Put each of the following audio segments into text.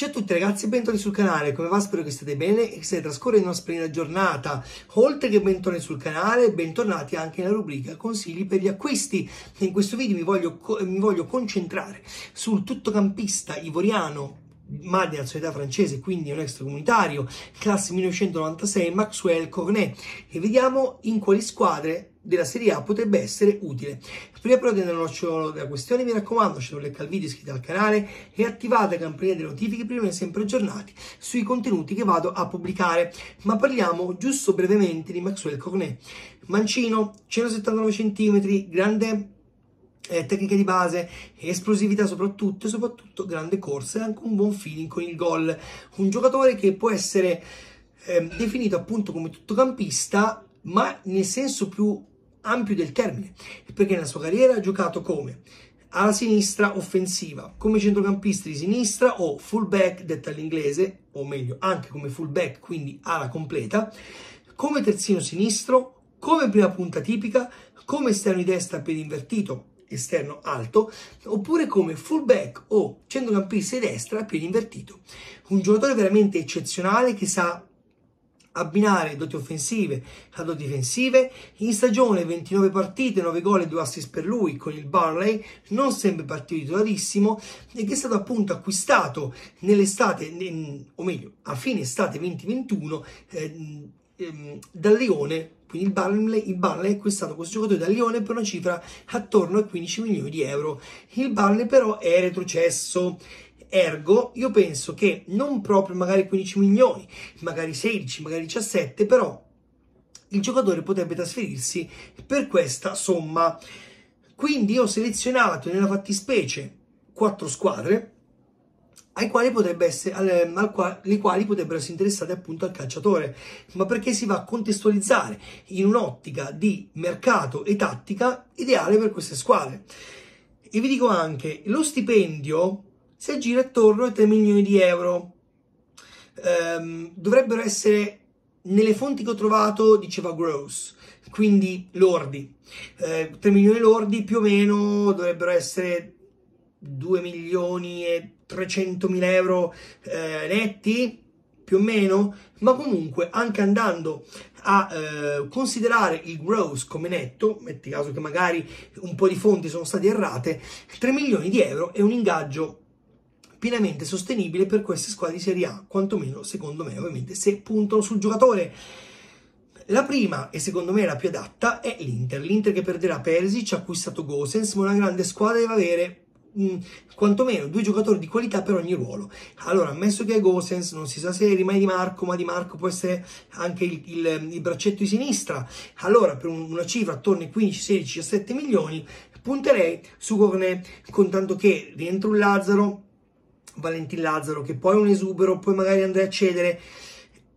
Ciao a tutti ragazzi, bentornati sul canale, come va? Spero che stiate bene e che state trascorrendo una splendida giornata. Oltre che bentornati sul canale, bentornati anche nella rubrica consigli per gli acquisti. In questo video mi voglio, mi voglio concentrare sul tuttocampista ivoriano ma di nazionalità francese, quindi un extracomunitario, classe 1996, Maxwell Cornet, e vediamo in quali squadre della Serie A potrebbe essere utile. Prima però di andare al nocciolo della questione, mi raccomando, lasciate un like al video, iscrivetevi al canale e attivate la campanella delle notifiche per rimanere sempre aggiornati sui contenuti che vado a pubblicare. Ma parliamo giusto brevemente di Maxwell Cornet. Mancino, 179 cm, grande eh, tecnica di base, esplosività soprattutto e soprattutto grande corsa e anche un buon feeling con il gol. Un giocatore che può essere eh, definito appunto come tuttocampista, ma nel senso più ampio del termine, perché nella sua carriera ha giocato come alla sinistra offensiva, come centrocampista di sinistra o fullback detta all'inglese, o meglio anche come fullback, quindi ala completa, come terzino sinistro, come prima punta tipica, come esterno di destra piede invertito, esterno alto, oppure come fullback o centrocampista di destra a piede invertito. Un giocatore veramente eccezionale che sa abbinare doti offensive a doti difensive. In stagione 29 partite, 9 gol e 2 assist per lui con il Barley, non sempre partito titolarissimo e che è stato appunto acquistato nell'estate, o meglio, a fine estate 2021 eh, ehm, dal Lione quindi il Barnley, il Barnley ha acquistato questo giocatore dal Lione per una cifra attorno ai 15 milioni di euro. Il Barnley però è retrocesso Ergo, io penso che non proprio magari 15 milioni, magari 16, magari 17, però il giocatore potrebbe trasferirsi per questa somma. Quindi ho selezionato nella fattispecie quattro squadre ai quali potrebbe essere, al quali, le quali potrebbero essere interessate appunto al calciatore, ma perché si va a contestualizzare in un'ottica di mercato e tattica ideale per queste squadre. E vi dico anche, lo stipendio si aggira attorno ai 3 milioni di euro. Um, dovrebbero essere nelle fonti che ho trovato, diceva Gross, quindi lordi. Eh, 3 milioni lordi più o meno dovrebbero essere 2 milioni e 300 mila euro eh, netti, più o meno, ma comunque anche andando a eh, considerare il gross come netto, metti caso che magari un po' di fonti sono state errate, 3 milioni di euro è un ingaggio pienamente sostenibile per queste squadre di Serie A, quantomeno secondo me ovviamente se puntano sul giocatore. La prima e secondo me la più adatta è l'Inter, l'Inter che perderà Perisic, ha acquistato Gosens, ma una grande squadra deve avere mh, quantomeno due giocatori di qualità per ogni ruolo. Allora, ammesso che è Gosens, non si sa se rimane Di Marco, ma Di Marco può essere anche il, il, il braccetto di sinistra. Allora, per un, una cifra attorno ai 15, 16, 17 milioni, punterei su Cornet, contanto che rientra un Lazzaro, Valentin Lazzaro, che poi è un esubero, poi magari andrà a cedere.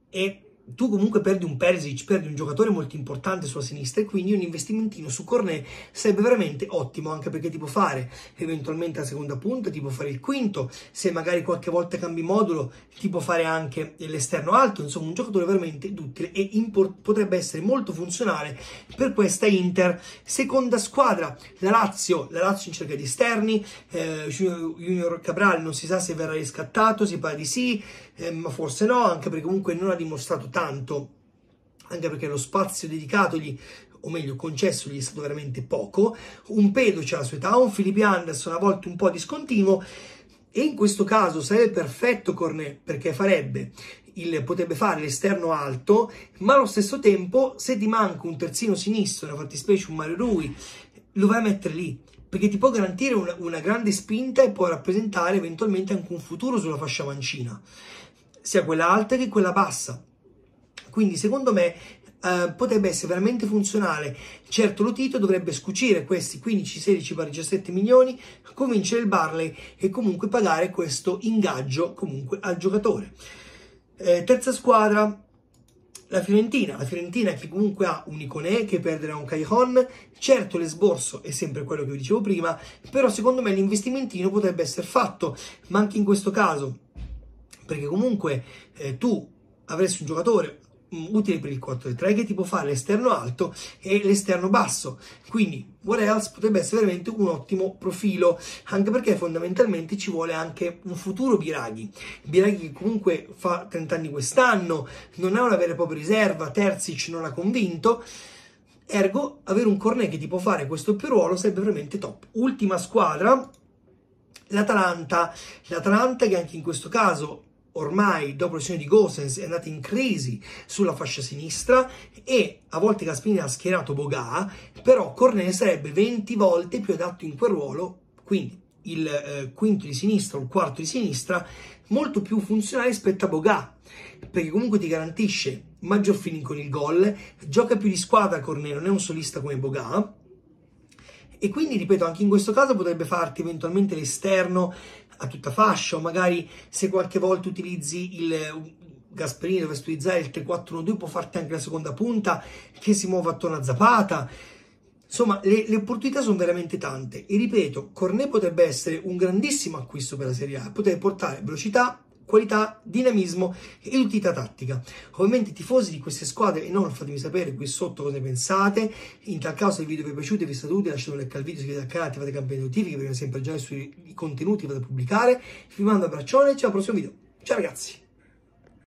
E tu comunque perdi un Perisic, perdi un giocatore molto importante sulla sinistra e quindi un investimentino su Cornet sarebbe veramente ottimo anche perché ti può fare eventualmente la seconda punta, ti può fare il quinto, se magari qualche volta cambi modulo ti può fare anche l'esterno alto, insomma un giocatore veramente duttile e potrebbe essere molto funzionale per questa Inter. Seconda squadra, la Lazio, la Lazio in cerca di esterni, eh, Junior Cabral non si sa se verrà riscattato, si parla di sì, eh, ma forse no, anche perché comunque non ha dimostrato tanto, anche perché lo spazio dedicatogli o meglio concessogli è stato veramente poco, un pedo c'è la sua età, un Filippi Anderson a volte un po' discontinuo, e in questo caso sarebbe perfetto Cornet perché farebbe il, potrebbe fare l'esterno alto, ma allo stesso tempo se ti manca un terzino sinistro, una fattispecie un Mario Rui, lo vai a mettere lì perché ti può garantire una, una grande spinta e può rappresentare eventualmente anche un futuro sulla fascia mancina sia quella alta che quella bassa. Quindi secondo me eh, potrebbe essere veramente funzionale. Certo Lotito dovrebbe scucire questi 15, 16, 17 milioni, convincere il Barley e comunque pagare questo ingaggio comunque al giocatore. Eh, terza squadra, la Fiorentina, la Fiorentina che comunque ha un Iconè che perderà un Cajon, certo l'esborso è sempre quello che vi dicevo prima, però secondo me l'investimentino potrebbe essere fatto, ma anche in questo caso perché comunque eh, tu avresti un giocatore utile per il 4-3 che ti può fare l'esterno alto e l'esterno basso. Quindi What Else potrebbe essere veramente un ottimo profilo, anche perché fondamentalmente ci vuole anche un futuro Biraghi. Biraghi comunque fa 30 anni quest'anno, non ha una vera e propria riserva, Terzic non ha convinto. Ergo, avere un corner che ti può fare questo più ruolo sarebbe veramente top. Ultima squadra, l'Atalanta. L'Atalanta che anche in questo caso ormai dopo l'elezione di Gosens è andata in crisi sulla fascia sinistra e a volte Gasperini ha schierato Boga, però Cornet sarebbe 20 volte più adatto in quel ruolo, quindi il eh, quinto di sinistra o il quarto di sinistra, molto più funzionale rispetto a Boga, perché comunque ti garantisce maggior feeling con il gol, gioca più di squadra Cornet, non è un solista come Boga, e quindi, ripeto, anche in questo caso potrebbe farti eventualmente l'esterno a tutta fascia, o magari se qualche volta utilizzi il Gasperini dovesse utilizzare il 3-4-1-2, può farti anche la seconda punta che si muove attorno a Zapata. Insomma, le, le, opportunità sono veramente tante. E ripeto, Cornet potrebbe essere un grandissimo acquisto per la Serie A, potrebbe portare velocità, qualità, dinamismo e utilità tattica. Ovviamente tifosi di queste squadre e non fatemi sapere qui sotto cosa ne pensate. In tal caso se il video vi è piaciuto vi è stato utile lasciate un like al video, iscrivetevi al canale, attivate le campane notifiche per sempre aggiornare sui contenuti che vado a pubblicare. Vi mando un abbraccione e ciao al prossimo video. Ciao ragazzi!